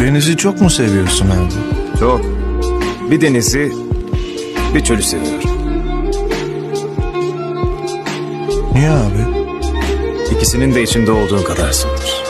Denizi çok mu seviyorsun abi? Çok. Bir denizi, bir çölü seviyorum. Niye abi? İkisinin de içinde olduğun kadar sanır.